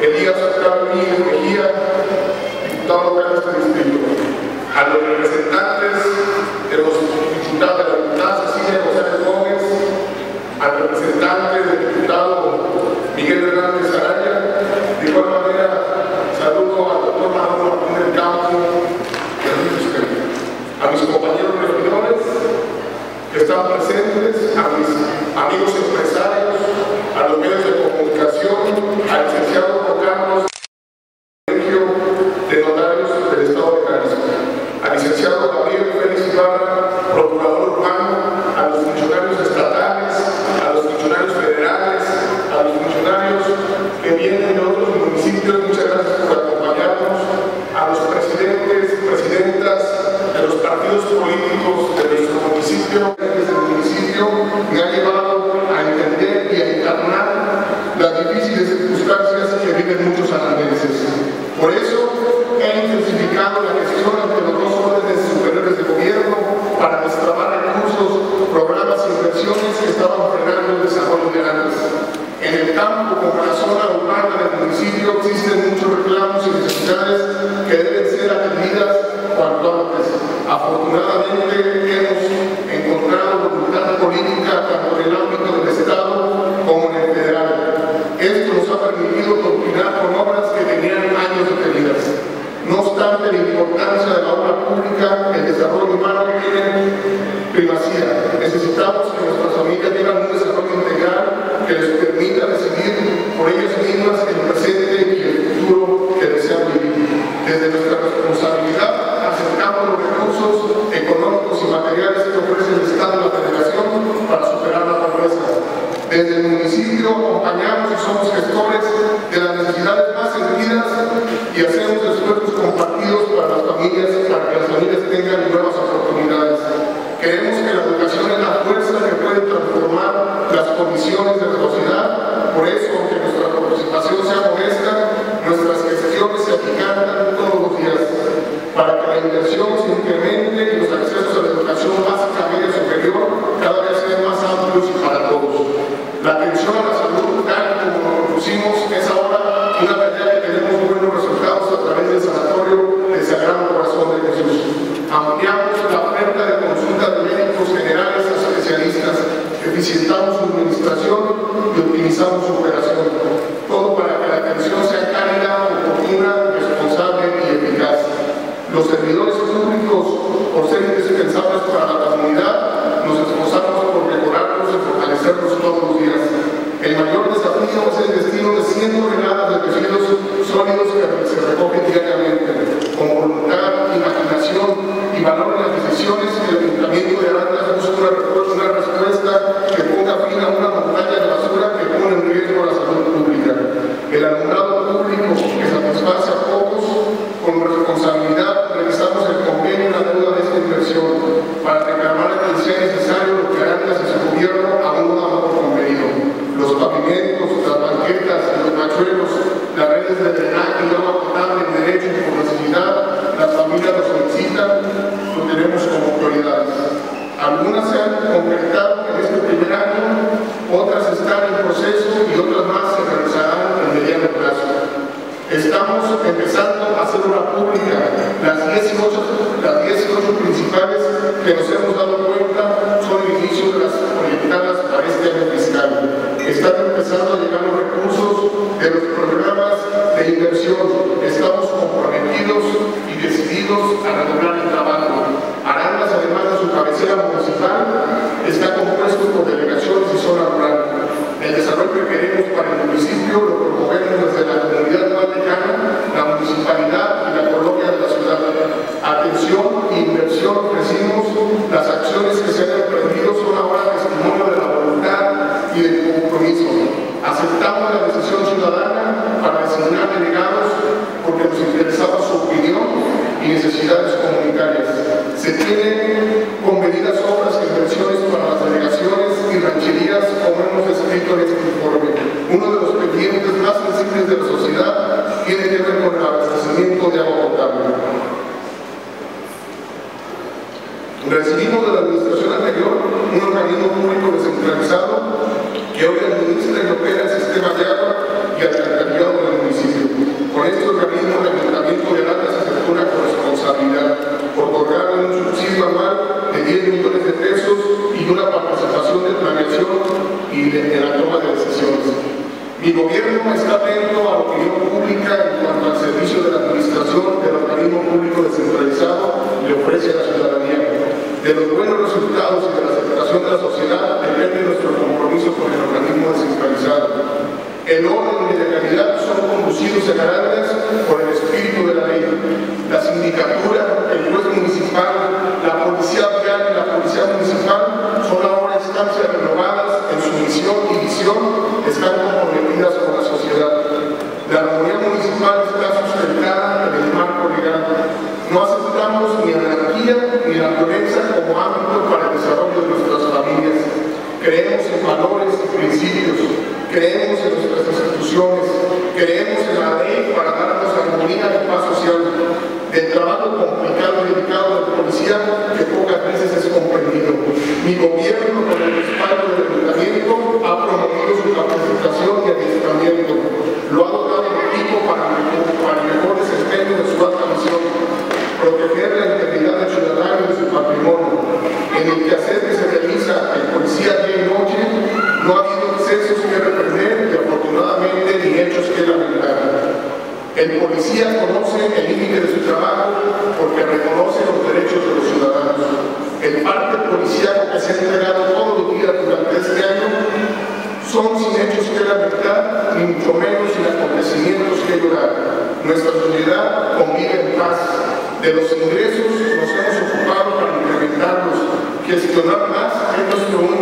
Elías Carmín Mejía, diputado Carlos de Distrito, a los representantes de los diputados de la diputada Cecilia González Gómez, al representante del diputado Miguel Hernández Por eso he intensificado la gestión ante los dos órdenes superiores de gobierno para destrabar recursos, programas e inversiones que estaban frenando el desarrollo de En el campo, como la zona urbana del municipio, existen muchos reclamos y necesidades que deben ser atendidas cuanto antes. Afortunadamente, hemos familias tengan 200 regalos de residuos sólidos que se recogen. concretaron en este primer año, otras están en proceso y otras más se realizarán en mediano plazo. Estamos empezando a hacer obra pública las 18, las 18 principales que nos hemos dado cuenta son el inicio de las proyectadas para este año fiscal. Están empezando a llegar Aceptamos la decisión ciudadana para designar delegados porque nos interesaba su opinión y necesidades comunitarias. Se tienen convenidas obras e inversiones para las delegaciones y rancherías como hemos escrito en este informe. Uno de los pendientes más sensibles de la sociedad tiene que ver con el abastecimiento de agua potable. Recibimos de la administración anterior un organismo público descentralizado que hoy administra y opera de Mateapa y al alcantarillado del municipio. Con este organismo, el Ayuntamiento de Aranda se acercó una corresponsabilidad por otorgar un subsidio anual de 10 millones de pesos y una participación de planeación y de, la toma de decisiones. Mi gobierno está atento a la opinión El orden y la son conducidos en arandas por el espíritu de la ley. La sindicatura, el juez municipal, la policía vial y la policía municipal son ahora instancias renovadas en su misión y visión, están comprometidas con la sociedad. La armonía municipal está sustentada en el marco legal. No aceptamos ni anarquía ni la violencia como ámbito para el desarrollo de nuestras familias. Creemos en valores y principios, creemos en nuestras instituciones, creemos en la ley para darnos armonía y paz social, del trabajo complicado y delicado del policía que pocas veces es comprendido. Mi gobierno, con el respaldo del ayuntamiento, ha promovido su capacitación y adiestramiento. Lo ha dotado de equipo para, para el mejor desempeño de su alta misión, proteger la integridad del ciudadano y de su patrimonio. En el quehacer que se realiza el policía día y noche, no ha habido excesos que reprender y afortunadamente ni hechos que lamentar. El policía conoce el límite de su trabajo porque reconoce los derechos de los ciudadanos. El parte policial que se ha entregado todos los días durante este año son sin hechos que lamentar, ni mucho menos sin acontecimientos que llorar. Nuestra sociedad convive en paz. De los ingresos nos hemos ocupado para incrementarlos. Gestionar más es nuestro